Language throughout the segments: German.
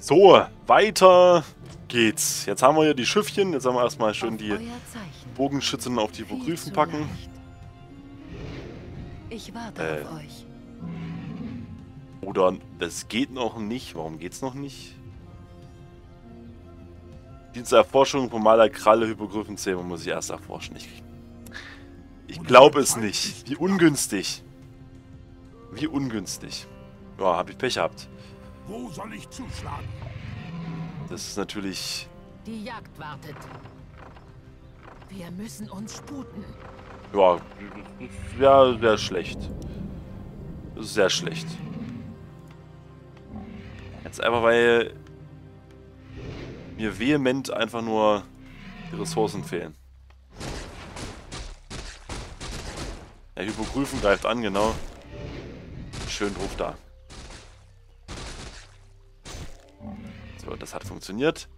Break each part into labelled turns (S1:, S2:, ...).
S1: So, weiter geht's. Jetzt haben wir hier die Schiffchen. Jetzt haben wir erstmal schön die Bogenschützen auf die Hypogryphen packen.
S2: Ich warte
S1: Äh.
S2: auf euch.
S1: Oder das geht noch nicht. Warum geht's noch nicht? Diese Erforschung von Maler Kralle Hypogryphenzähmer muss ich erst erforschen. Ich, ich glaube es nicht. Wie ungünstig. Wie ungünstig. Ja, habe ich Pech gehabt.
S3: Wo soll ich zuschlagen?
S1: Das ist natürlich...
S2: Die Jagd wartet. Wir müssen uns sputen.
S1: Ja, wäre wär schlecht. Das ist sehr schlecht. Jetzt einfach, weil mir vehement einfach nur die Ressourcen fehlen. Der Hypogryphen greift an, genau. Schön drauf da. So, das hat funktioniert.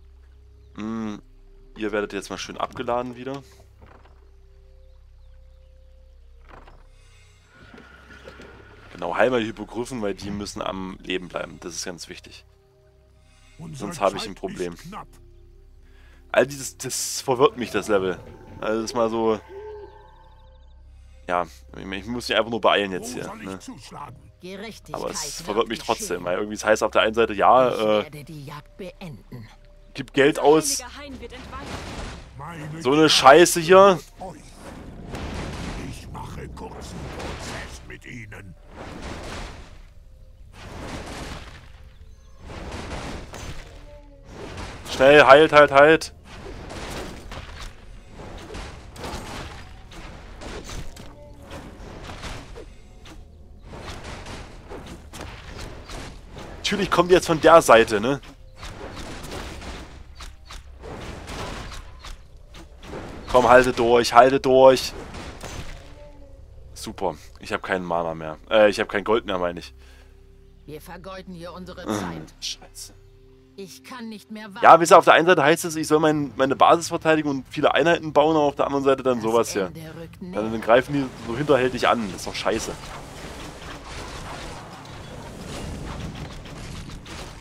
S1: Hm, ihr werdet jetzt mal schön abgeladen wieder. Genau, heil mal die Hypogryphen, weil die müssen am Leben bleiben. Das ist ganz wichtig.
S3: Unsere
S1: Sonst habe ich ein Problem. All dieses, das verwirrt mich, das Level. Also das ist mal so... Ja, ich ich muss mich einfach nur beeilen
S3: Wo
S1: jetzt hier.
S3: soll ich
S1: Ne? Aber es verwirrt mich trotzdem, weil irgendwie es heißt auf der einen Seite, ja, äh, gib Geld aus. So eine Scheiße hier.
S3: Ich mache kurzen Prozess mit ihnen.
S1: Schnell, heilt, heilt, heilt. Natürlich kommt die jetzt von der Seite, ne? Komm, halte durch, halte durch. Super. Ich habe keinen Mana mehr. Äh, ich habe kein Gold mehr, meine ich.
S2: Wir vergeuden hier unsere
S1: Hm.
S2: Zeit.
S1: Scheiße.
S2: Ich kann nicht mehr warten.
S1: Ja, wisst ihr, auf der einen Seite heißt es, ich soll mein, meine Basis verteidigen und viele Einheiten bauen, aber auf der anderen Seite dann
S2: Das
S1: sowas hier.
S2: Ende
S1: Ja,
S2: näher.
S1: dann greifen die so hinterhältig an. Das ist doch scheiße.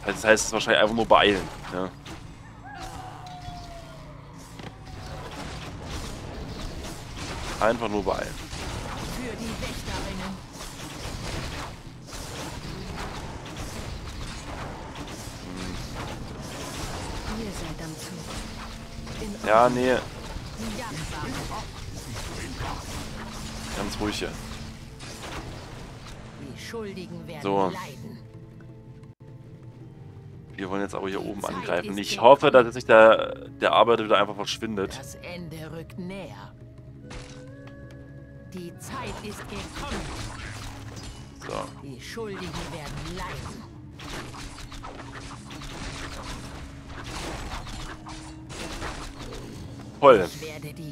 S1: Also das heißt, es ist wahrscheinlich einfach nur beeilen. Ja. Einfach nur beeilen.
S2: Für die Wächterinnen. Ihr seid am Zug. In
S1: Ja, nee, ganz ruhig hier.
S2: Die Schuldigen werden
S1: So.
S2: leiden.
S1: Wir wollen jetzt aber hier oben angreifen. Ich hoffe, dass jetzt nicht der, der Arbeiter wieder einfach verschwindet.
S2: Das Ende rückt näher. Die Zeit ist gekommen.
S1: So.
S2: Die Schuldigen werden leiden.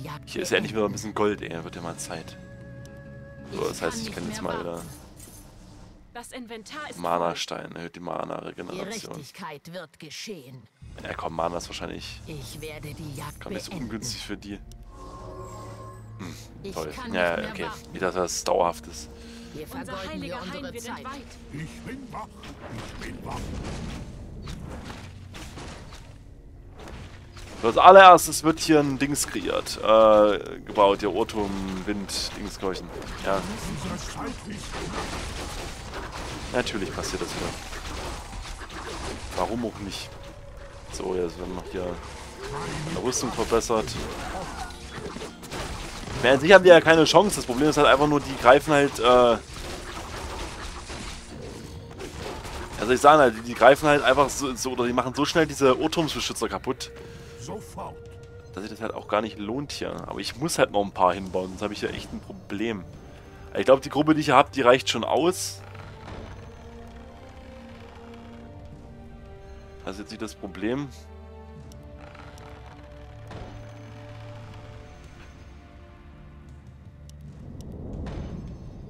S2: Jagd
S1: Hier ist ja endlich wieder ein bisschen Gold, ey. Wird ja mal Zeit. So, das heißt, ich kann jetzt mal wieder
S4: Das Inventar ist.
S1: Mana-Stein, erhöht die Mana-Regeneration.
S2: Gerechtigkeit wird geschehen.
S1: Ja komm, Mana ist wahrscheinlich
S2: Ich werde die Jagd
S1: so
S2: beenden.
S1: ungünstig für die.
S2: Ich
S1: Toll.
S2: kann
S1: Ja,
S2: nicht
S1: ja,
S2: mehr
S1: okay. dass das dauerhaft ist.
S2: Wir
S4: Unser heiliger Hain
S2: unsere
S4: wird
S2: Zeit.
S4: entweiht.
S3: Ich bin wach. Ich bin wach.
S1: So, Als allererstes wird hier ein Dings kreiert, äh, gebaut, hier Otum, Wind, Dingskirchen. Ja, natürlich passiert das wieder. Warum auch nicht? So, jetzt werden noch hier eine Rüstung verbessert. Meine, an sich haben die ja keine Chance. Das Problem ist halt einfach nur, die greifen halt, äh... Also ich sage halt, die, die greifen halt einfach so, so, oder die machen so schnell diese Oturmsbeschützer kaputt, dass sich das halt auch gar nicht lohnt hier. Aber ich muss halt noch ein paar hinbauen, sonst habe ich hier echt ein Problem. Ich glaube, die Gruppe, die ich hier habe, die reicht schon aus. Das ist jetzt nicht das Problem.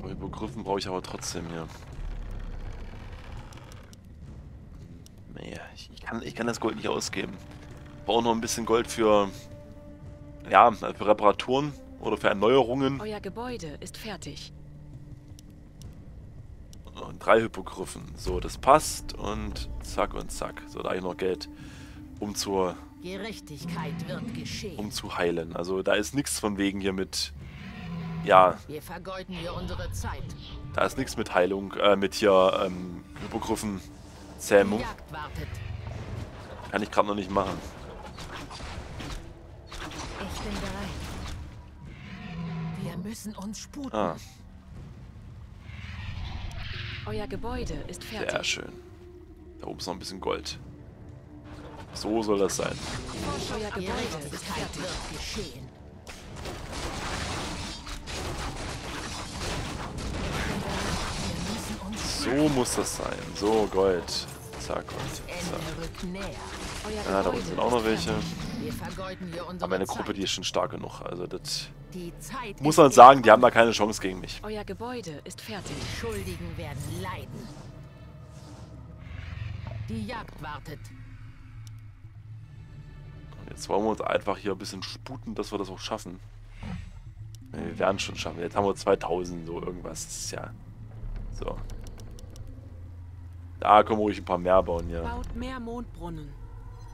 S1: Übergriffen brauche ich aber trotzdem hier. Nee, ich, ich, kann, ich kann das Gold nicht ausgeben. Ich brauche noch ein bisschen Gold für, ja, für Reparaturen oder für Erneuerungen.
S4: Euer Gebäude ist fertig.
S1: Und Drei Hypogriffen. So, das passt und zack und zack. So, da habe ich noch Geld, um zur
S2: Gerechtigkeit wird geschehen.
S1: um zu heilen. Also da ist nichts von wegen hier mit, ja,
S2: Wir vergeuden hier unsere Zeit.
S1: da ist nichts mit Heilung, äh, mit hier ähm, Hypogriffen Zähmung. Kann ich gerade noch nicht machen.
S2: Ich bin bereit. Wir müssen uns sputen.
S1: Ah,
S4: Euer Gebäude ist
S1: sehr
S4: fertig.
S1: schön. Da oben ist noch ein bisschen Gold. So soll das sein.
S4: Euer Gebäude ist fertig.
S2: uns
S1: So muss das sein. So, Gold. Zack und
S2: Das
S1: zack. Ja, da unten sind auch noch welche.
S4: Fertig.
S2: Wir vergeuden hier unsere
S1: Aber meine
S2: Zeit.
S1: Gruppe, die ist schon stark genug. Also das
S2: Die Zeit
S1: muss man sagen, die haben da keine Chance gegen mich.
S4: Euer Gebäude ist fertig.
S2: Die Schuldigen werden leiden. Die Jagd wartet.
S1: Jetzt wollen wir uns einfach hier ein bisschen sputen, dass wir das auch schaffen. Wir werden schon schaffen. Jetzt haben wir 2000, so irgendwas. Das ist ja... So. Da können wir ruhig ein paar mehr bauen hier.
S4: Baut mehr Mondbrunnen.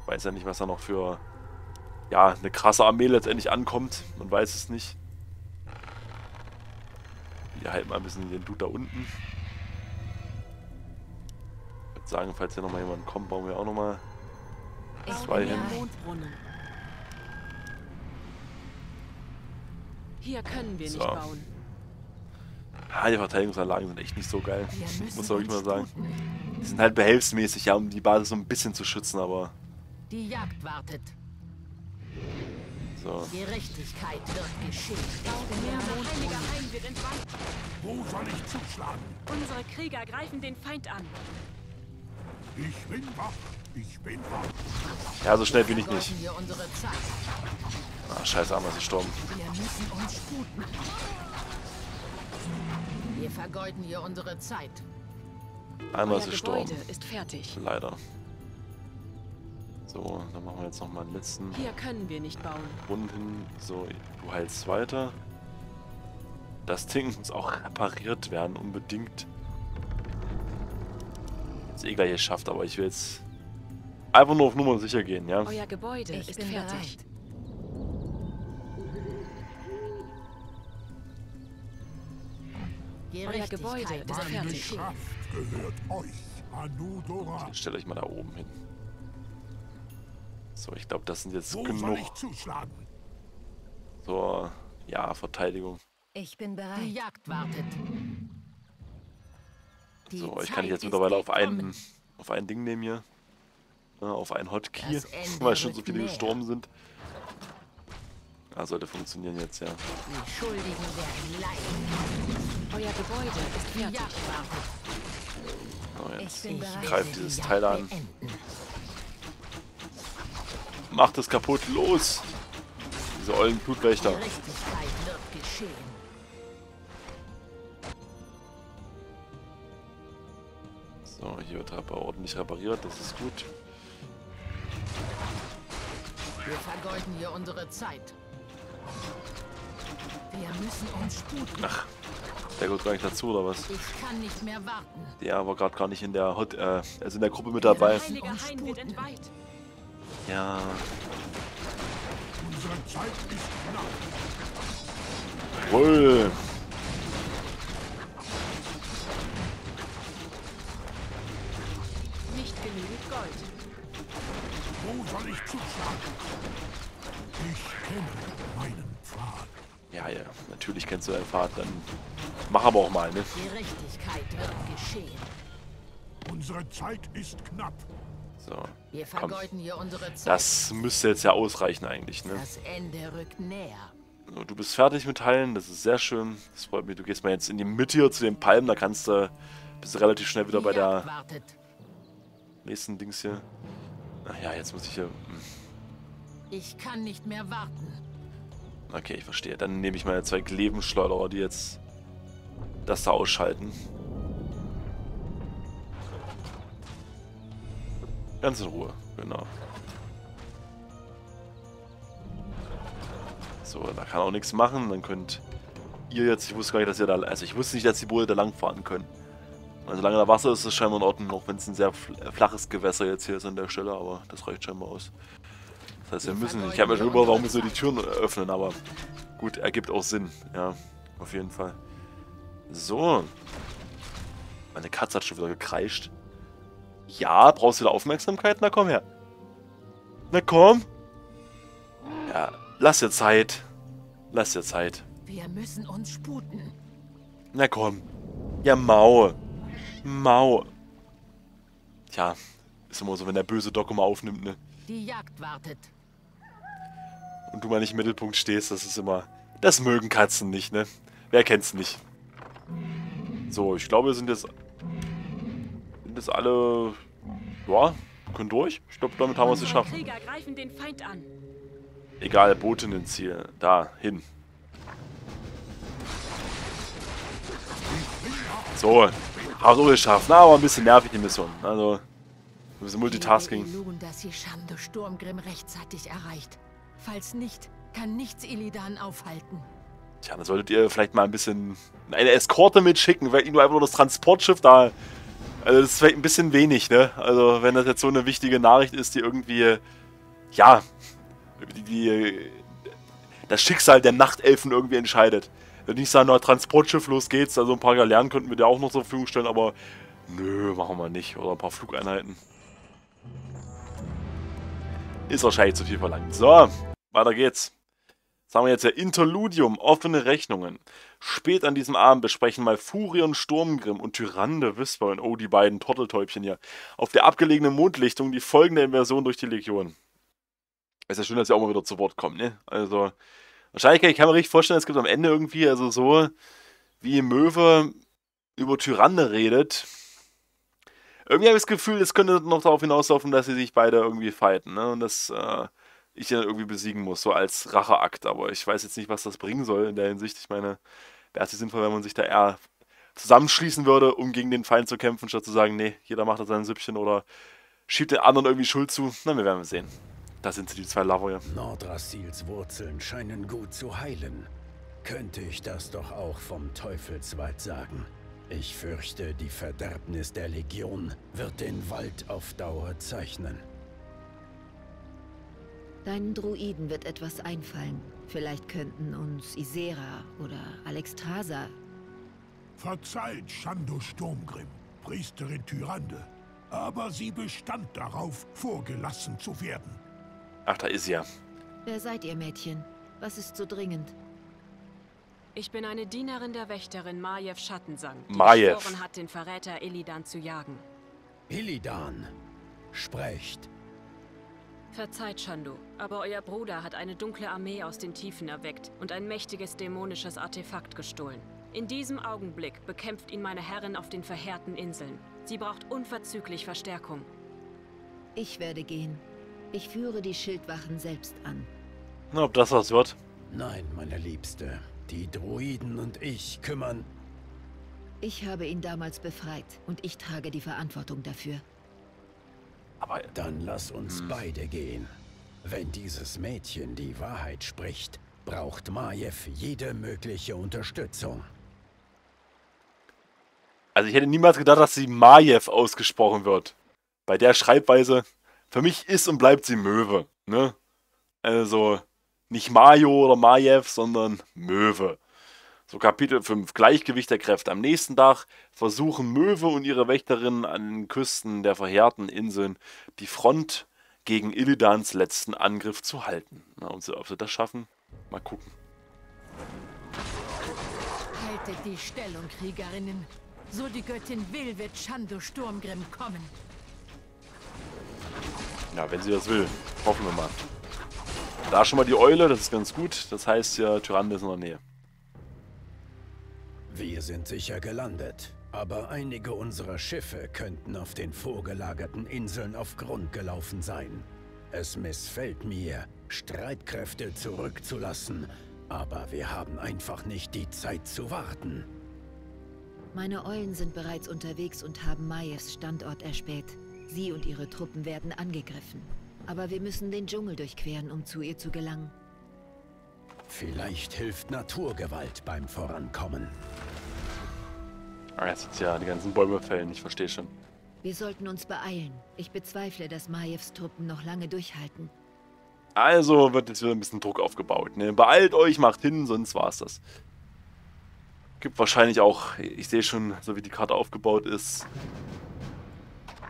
S1: Weiß ja nicht, was da noch für... Ja, eine krasse Armee letztendlich ankommt. Man weiß es nicht. Wir halten mal ein bisschen den Dude da unten. Ich würde sagen, falls hier nochmal jemand kommt, bauen wir auch nochmal zwei hin.
S4: Hier können wir
S1: So.
S4: nicht bauen.
S1: Ah, die Verteidigungsanlagen sind echt nicht so geil. Muss
S2: uns
S1: mal sagen. Die sind halt behelfsmäßig, ja, um die Basis so ein bisschen zu schützen, aber
S2: Die Jagd wartet.
S1: So.
S2: Gerechtigkeit wird
S4: Unser heiliger Hain wird entweiht.
S3: Wo soll ich zuschlagen?
S4: Unsere Krieger greifen den Feind an.
S3: Ich bin wach. Ich bin wach.
S1: Ja, so schnell bin ich nicht.
S2: hier unsere Zeit.
S1: Ah, scheiße, Armer ist gestorben.
S2: Wir müssen uns sputen. Wir vergeuden hier unsere Zeit.
S1: Einmal ist gestorben.
S4: ist fertig.
S1: Leider. So, dann machen wir jetzt nochmal einen letzten
S4: Hier können wir nicht bauen.
S1: Runden hin. So, du heilst weiter. Das Ding muss auch repariert werden, unbedingt. Ist eh gleich geschafft, aber ich will jetzt einfach nur auf Nummer sicher gehen, ja?
S4: Euer Gebäude
S2: Ich
S4: ist fertig.
S2: bereit.
S4: Euer Gebäude ist fertig.
S2: geschehen.
S3: Kraft gehört euch. Anudora.
S1: Stellt euch mal da oben hin. So, ich glaube, das sind jetzt
S3: Wo soll
S1: genug
S3: ich zuschlagen?
S1: zur, ja, Verteidigung.
S2: Ich bin bereit. Die Jagd wartet. Die
S1: So, ich kann ich jetzt mittlerweile auf ein, auf ein Ding nehmen hier. Ja, auf ein Hotkey, weil schon so viele
S2: näher.
S1: gestorben sind. Ja, sollte funktionieren jetzt, ja.
S2: Die Schuldigen werden leiden.
S4: Euer Gebäude ist fertig.
S1: So,
S2: Ich
S1: jetzt greift
S2: die
S1: dieses Teil an.
S2: beenden.
S1: Macht es kaputt, los! Diese ollen Blutwächter. So, hier wird aber ordentlich repariert, das ist gut.
S2: Wir vergeuden hier unsere Zeit. Wir müssen uns sputen.
S1: Ach, der gehört gar nicht dazu, oder was?
S2: Ich kann nicht mehr warten.
S1: Der war gerade gar nicht in der Hot, äh, also in der Gruppe mit dabei.
S4: Heiliger
S2: uns
S4: Hain wird entweiht.
S1: Ja,
S3: Unsere Zeit ist knapp.
S1: wohl.
S4: Nicht genügend Gold.
S3: Wo soll ich zuschlagen? Ich kenne meinen Pfad.
S1: Ja, ja, natürlich kennst du deinen Pfad, dann mach aber auch mal, ne?
S2: Gerechtigkeit wird geschehen.
S3: Unsere Zeit ist knapp.
S1: So,
S2: Wir vergeuden hier unsere Zeit.
S1: Das müsste jetzt ja ausreichen eigentlich, ne?
S2: Das Ende rückt näher.
S1: So, du bist fertig mit Heilen, das ist sehr schön. Das freut mich. Du gehst mal jetzt in die Mitte hier zu den Palmen, da kannst du, bist du relativ schnell wieder bei der
S2: wartet.
S1: nächsten Dings hier. Ach ja, jetzt muss ich hier... hm,
S2: Ich kann nicht mehr warten.
S1: Okay, ich verstehe. Dann nehme ich meine zwei Glebenschleuderer, die jetzt das da ausschalten. Ganz in Ruhe, genau. So, da kann auch nichts machen. Dann könnt ihr jetzt, ich wusste gar nicht, dass ihr da, also ich wusste nicht, dass die Boote da langfahren können. Also solange da Wasser ist, ist es scheinbar in Ordnung, auch wenn es ein sehr äh, flaches Gewässer jetzt hier ist an der Stelle, aber das reicht scheinbar aus. Das heißt, wir müssen, ich habe mir schon überlegt, warum wir so die Türen öffnen, aber gut, ergibt auch Sinn, ja, auf jeden Fall. So. Meine Katze hat schon wieder gekreischt. Ja, brauchst du wieder Aufmerksamkeit? Na komm her. Na komm. Ja, lass dir Zeit. Lass dir Zeit.
S2: Wir müssen uns sputen.
S1: Na komm. Ja, Mau. Mau. Tja, ist immer so, wenn der böse Doc mal aufnimmt, ne?
S2: Die Jagd wartet.
S1: Und du mal nicht im Mittelpunkt stehst, das ist immer... Das mögen Katzen nicht, ne? Wer kennt's nicht? So, ich glaube, wir sind jetzt... Sind jetzt alle... Ja, können durch. Ich glaube, damit haben wir es geschafft.
S4: Krieger greifen den Feind an.
S1: Egal, Booten ins Ziel. Da, hin. So, haben wir geschafft. Na, aber ein bisschen nervig die Mission. Also, ein bisschen Multitasking.
S2: Ilun, dass sie Schande Sturmgrimm rechtzeitig erreicht. Falls nicht, kann nichts Illidan aufhalten.
S1: Tja, dann solltet ihr vielleicht mal ein bisschen eine Eskorte mitschicken, weil nur einfach nur das Transportschiff da. Also das ist vielleicht ein bisschen wenig, ne? Also wenn das jetzt so eine wichtige Nachricht ist, die irgendwie, ja, die, die das Schicksal der Nachtelfen irgendwie entscheidet. Wenn ich sage, na, Transportschiff, los geht's, also ein paar Galeeren könnten wir dir auch noch zur Verfügung stellen, aber nö, machen wir nicht. Oder ein paar Flugeinheiten. Ist wahrscheinlich zu viel verlangt. So, weiter geht's. Sagen wir jetzt ja Interludium, offene Rechnungen. Spät an diesem Abend besprechen mal Furion Sturmgrimm und Tyrande Whisper oh, die beiden Trotteltäubchen hier, auf der abgelegenen Mondlichtung die folgende Inversion durch die Legion. Ist ja schön, dass sie auch mal wieder zu Wort kommen, ne? Also, wahrscheinlich kann ich mir richtig vorstellen, es gibt am Ende irgendwie, also so, wie Möwe über Tyrande redet. Irgendwie habe ich das Gefühl, es könnte noch darauf hinauslaufen, dass sie sich beide irgendwie fighten, ne? Und das, äh, ich ihn irgendwie besiegen muss, so als Racheakt. Aber ich weiß jetzt nicht, was das bringen soll in der Hinsicht. Ich meine, wäre es sinnvoll, wenn man sich da eher zusammenschließen würde, um gegen den Feind zu kämpfen, statt zu sagen, nee, jeder macht da sein Süppchen oder schiebt den anderen irgendwie Schuld zu. Na, wir werden sehen. Da sind sie, die zwei Lover ja.
S3: Nordrasils Wurzeln scheinen gut zu heilen. Könnte ich das doch auch vom Teufelswald sagen. Ich fürchte, die Verderbnis der Legion wird den Wald auf Dauer zeichnen.
S5: Deinen Druiden wird etwas einfallen. Vielleicht könnten uns Isera oder Alexstrasza.
S3: Verzeiht, Shando Sturmgrimm, Priesterin Tyrande. Aber sie bestand darauf, vorgelassen zu werden.
S1: Ach, da ist sie ja.
S5: Wer seid ihr, Mädchen? Was ist so dringend?
S4: Ich bin eine Dienerin der Wächterin Majev Schattensang, die geschworen hat, den Verräter Illidan zu jagen.
S3: Illidan, sprecht.
S4: Verzeiht, Shandu, aber euer Bruder hat eine dunkle Armee aus den Tiefen erweckt und ein mächtiges dämonisches Artefakt gestohlen. In diesem Augenblick bekämpft ihn meine Herrin auf den verheerten Inseln. Sie braucht unverzüglich Verstärkung.
S5: Ich werde gehen. Ich führe die Schildwachen selbst an.
S1: Na, ob das was wird?
S3: Nein, meine Liebste. Die Druiden und ich kümmern.
S5: Ich habe ihn damals befreit und ich trage die Verantwortung dafür.
S1: Aber
S3: Dann lass uns beide gehen. Wenn dieses Mädchen die Wahrheit spricht, braucht Majev jede mögliche Unterstützung.
S1: Also ich hätte niemals gedacht, dass sie Majev ausgesprochen wird. Bei der Schreibweise, für mich ist und bleibt sie Möwe. Ne? Also nicht Mayo oder Majev, sondern Möwe. So Kapitel 5, Gleichgewicht der Kräfte. Am nächsten Tag versuchen Möwe und ihre Wächterinnen an den Küsten der verheerten Inseln die Front gegen Illidans letzten Angriff zu halten. Na, und so, ob sie das schaffen, mal gucken.
S2: Haltet die Stellung, Kriegerinnen. So die Göttin will, wird Shando Sturmgrimm kommen.
S1: Ja, wenn sie das will. Hoffen wir mal. Da schon mal die Eule, das ist ganz gut. Das heißt ja, Tyrande ist in der Nähe.
S3: Wir sind sicher gelandet, aber einige unserer Schiffe könnten auf den vorgelagerten Inseln auf Grund gelaufen sein. Es missfällt mir, Streitkräfte zurückzulassen, aber wir haben einfach nicht die Zeit zu warten.
S5: Meine Eulen sind bereits unterwegs und haben Majevs Standort erspäht. Sie und ihre Truppen werden angegriffen. Aber wir müssen den Dschungel durchqueren, um zu ihr zu gelangen.
S3: Vielleicht hilft Naturgewalt beim Vorankommen.
S1: Ah, jetzt sind ja die ganzen Bäume fällen, ich verstehe schon.
S5: Wir sollten uns beeilen. Ich bezweifle, dass Majevs Truppen noch lange durchhalten.
S1: Also wird jetzt wieder ein bisschen Druck aufgebaut. Ne? Beeilt euch, macht hin, sonst war's das. Gibt wahrscheinlich auch, ich sehe schon, so wie die Karte aufgebaut ist,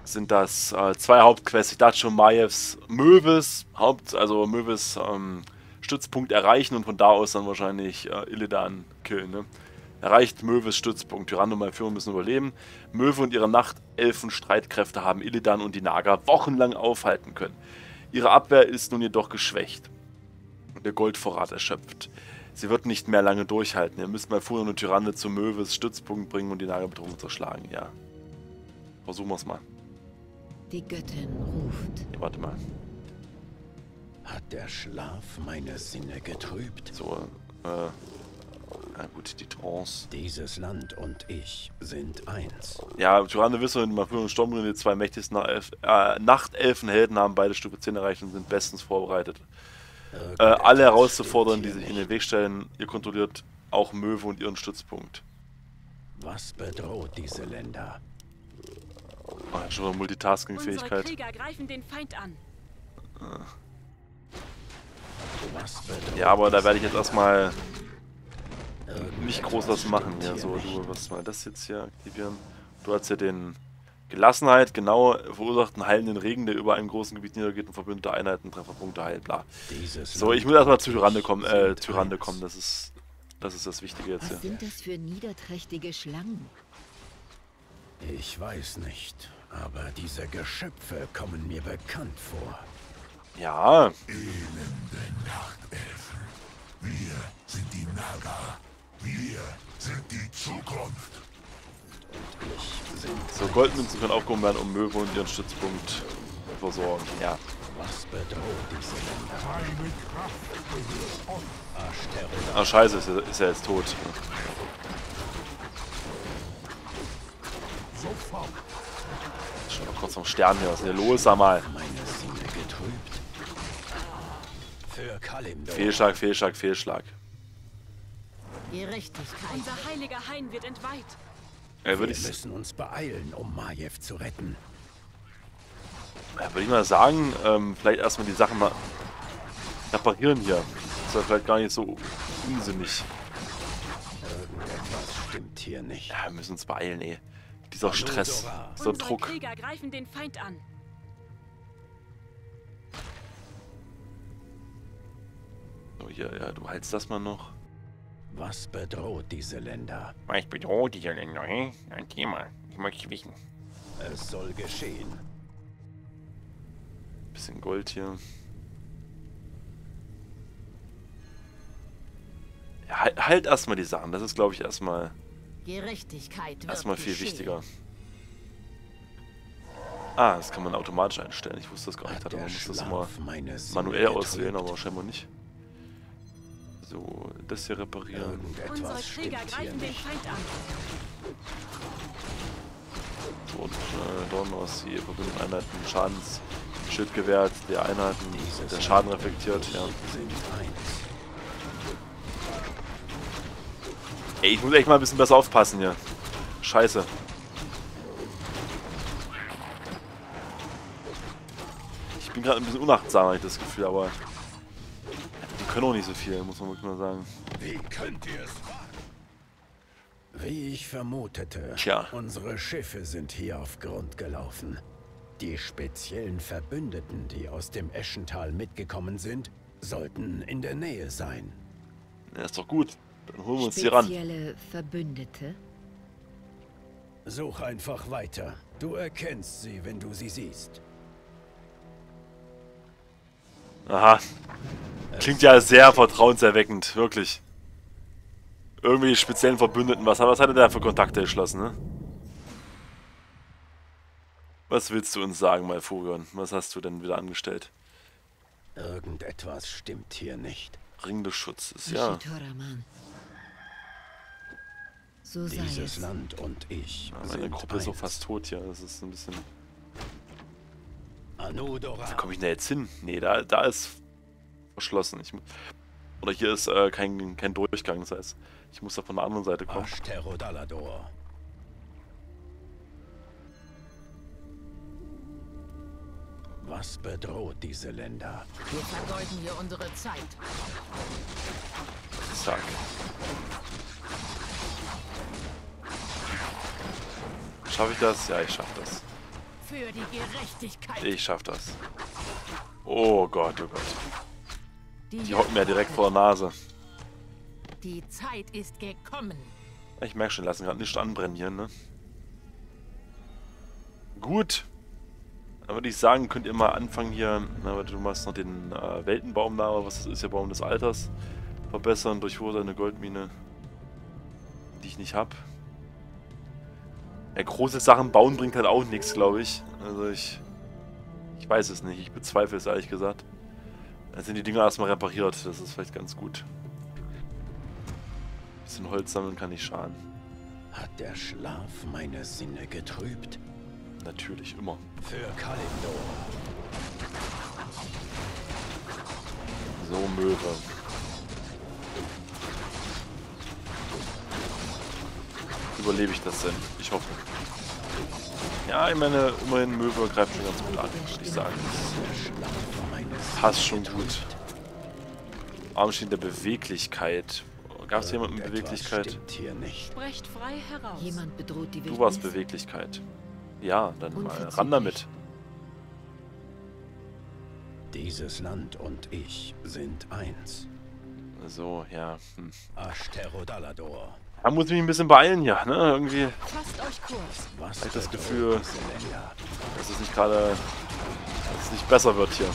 S1: sind das äh, zwei Hauptquests. Ich dachte schon, Majevs Möwes, Haupt, also Möwes ähm, Stützpunkt erreichen und von da aus dann wahrscheinlich äh, Illidan killen. Ne? Erreicht Möwes Stützpunkt. Tyranno und Malfurion müssen überleben. Möwe und ihre Nachtelfen-Streitkräfte haben Illidan und die Naga wochenlang aufhalten können. Ihre Abwehr ist nun jedoch geschwächt und der Goldvorrat erschöpft. Sie wird nicht mehr lange durchhalten. Ihr müsst Malfurion und Tyrande zu Möwes Stützpunkt bringen und die Naga-Bedrohung zerschlagen. Ja. Versuchen wir es mal.
S5: Die Göttin ruft.
S1: Ja, warte mal.
S3: Hat der Schlaf meine Sinne getrübt?
S1: So, äh. Na gut, die Trance.
S3: Dieses Land und ich sind eins.
S1: Ja, Tyrande Wisse und Malfurion und Stormbringer, die zwei mächtigsten Elf äh, Nachtelfenhelden, haben beide Stufe 10 erreicht und sind bestens vorbereitet. Äh, alle herauszufordern, die sich in den Weg stellen. Ihr kontrolliert auch Möwe und ihren Stützpunkt.
S3: Was bedroht diese Länder?
S1: Oh, schon eine
S4: Unsere
S1: Multitasking-Fähigkeit.
S4: Krieger greifen den Feind an.
S1: Ja, aber da werde ich jetzt erstmal? Nicht groß was machen. Ja,
S3: Hier
S1: so, du, was mal das jetzt hier aktivieren. Du hast ja den Gelassenheit, genau, verursacht einen heilenden Regen, der über einem großen Gebiet niedergeht und verbündete Einheiten, Trefferpunkte heilt, bla.
S3: Dieses
S1: So, ich muss erstmal zu Tyrande kommen, äh, Tyrande kommen, das ist, das ist das Wichtige jetzt
S5: Was
S1: hier.
S5: sind das für niederträchtige Schlangen?
S3: Ich weiß nicht, aber diese Geschöpfe kommen mir bekannt vor.
S1: Ja,
S6: Elende Nachtelfen. Wir sind die Naga. Wir sind die Zukunft.
S1: So Goldmünzen können aufgehoben werden, um Möwe und ihren Stützpunkt zu versorgen. Ja,
S3: Was bedroht diese Länder?
S1: Ah scheiße, ist er, ist er jetzt tot.
S6: Sofort.
S1: Schon mal kurz vom Stern hier, was ist denn hier los, sag mal. Fehlschlag, Fehlschlag, Fehlschlag.
S2: Gerechtigkeit.
S4: Unser heiliger Hain wird entweiht.
S1: Äh,
S3: Wir
S1: würde ich,
S3: müssen uns beeilen, um Majev zu retten.
S1: äh, würd ich mal sagen, ähm, vielleicht erstmal die Sachen mal reparieren hier. Das ist ja vielleicht gar nicht so unsinnig.
S3: Irgendetwas stimmt hier nicht.
S1: Ja, wir müssen uns beeilen, ey. Dieser Stress,
S3: Dora.
S1: dieser
S4: Unsere
S1: Druck.
S4: Krieger greifen den Feind an.
S1: So, hier, ja, du hältst das mal noch.
S3: Was bedroht diese Länder?
S7: Was bedroht diese Länder, hä? Ein Thema. Ich möchte wissen.
S3: Es soll geschehen.
S1: Bisschen Gold hier. Ja, halt, halt erstmal die Sachen. Das ist, glaube ich, erstmal
S2: Gerechtigkeit wird
S1: erstmal viel
S2: geschehen.
S1: wichtiger. Ah, das kann man automatisch einstellen. Ich wusste das gar nicht.
S3: Hat
S1: man muss das immer manuell auswählen, aber scheinbar nicht. So, das hier reparieren.
S4: Unsere Krieger
S3: hier
S4: greifen den
S3: nicht.
S4: Feind an.
S1: So, und äh, Dorn aus die verbündeten Einheiten Schadensschild gewährt, der Einheiten, der Schaden reflektiert, ja. Ey, ich muss echt mal ein bisschen besser aufpassen hier. Scheiße. Ich bin gerade ein bisschen unachtsam, habe ich das Gefühl, aber können auch nicht so viel, muss man wirklich mal sagen.
S3: Wie könnt ihr es? Wie ich vermutete,
S1: Tja.
S3: unsere Schiffe sind hier auf Grund gelaufen. Die speziellen Verbündeten, die aus dem Eschental mitgekommen sind, sollten in der Nähe sein.
S1: Ja, ist doch gut. Dann holen wir uns die ran.
S5: Spezielle Verbündete?
S3: Such einfach weiter. Du erkennst sie, wenn du sie siehst.
S1: Aha. Klingt ja sehr vertrauenserweckend, wirklich. Irgendwie speziellen Verbündeten. Was, was hat er da für Kontakte geschlossen, ne? Was willst du uns sagen, Malfurion? Was hast du denn wieder angestellt?
S3: Irgendetwas stimmt hier nicht.
S1: Ring des Schutzes, ja.
S5: So sei
S3: Dieses
S5: es.
S3: Land und ich
S1: Meine
S3: sind
S1: Gruppe ist so fast tot hier. Das ist ein bisschen. Da komme ich denn jetzt hin? Nee, da, da ist verschlossen. Ich, oder hier ist äh, kein, kein Durchgang, das heißt, ich muss da von der anderen Seite kommen.
S3: Was bedroht diese Länder?
S2: Wir vergeuden hier unsere Zeit.
S1: Zack. Schaffe ich das? Ja, ich schaffe das.
S2: Für die Gerechtigkeit.
S1: Ich schaffe das. Oh Gott, oh Gott.
S2: die
S1: Die hocken mir direkt vor der Nase.
S2: Die Zeit ist gekommen.
S1: Ich merke schon, lassen gerade nicht anbrennen hier, ne? Gut. Dann würde ich sagen, könnt ihr mal anfangen hier, na, warte, du machst noch den äh, Weltenbaum da, oder was das ist, der Baum des Alters, verbessern durch Hose eine Goldmine, die ich nicht habe. Ja, große Sachen bauen bringt halt auch nichts, glaube ich. Also ich, ich weiß es nicht, ich bezweifle es ehrlich gesagt. Dann sind die Dinger erstmal repariert, das ist vielleicht ganz gut. Bisschen Holz sammeln kann nicht schaden.
S3: Hat der Schlaf meine Sinne getrübt?
S1: Natürlich, immer.
S3: Für Kalimdor.
S1: So, Möwe. Überlebe ich das denn? Ich hoffe. Ja, ich meine, immerhin Möwe greift schon ganz gut an, würde ich sagen. Passt schon gut. Armschienen der Beweglichkeit. Gab es jemanden mit Beweglichkeit?
S3: stimmt hier nicht.
S4: Sprecht frei heraus.
S5: Jemand bedroht die
S1: Du warst. Beweglichkeit. Ja, dann mal ran damit.
S3: Dieses Land und ich sind eins.
S1: So, ja. Hm. Da muss ich mich ein bisschen beeilen hier, ne? Irgendwie
S4: Fasst
S1: Hab ich das Gefühl- dass es nicht gerade, dass es nicht besser wird hier.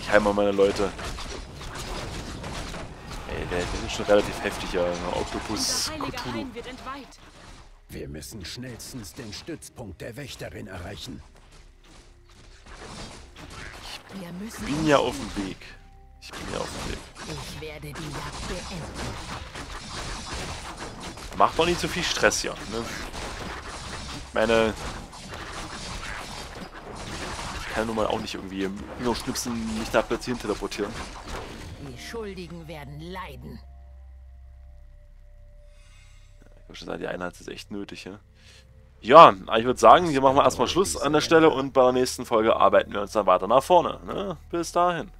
S1: Ich heim mal meine Leute. Ey, der, der ist schon relativ heftig, ja. Octopus Cthulhu.
S3: Wir müssen schnellstens den Stützpunkt der Wächterin erreichen.
S2: Wir müssen.
S1: Ich bin ja auf dem Weg. Ich bin ja auf dem Weg.
S2: Ich werde die Jagd beenden.
S1: Macht doch nicht so viel Stress hier, ne? Ich meine... Ich kann nun mal auch nicht irgendwie im Fingerschnipsen mich da plötzlich hin teleportieren.
S2: Die Schuldigen werden leiden.
S1: Ich würde schon sagen, die Einheit ist echt nötig, ja. Ja, ich würde sagen, hier machen wir erstmal Schluss an der Stelle und bei der nächsten Folge arbeiten wir uns dann weiter nach vorne. Ne? Bis dahin.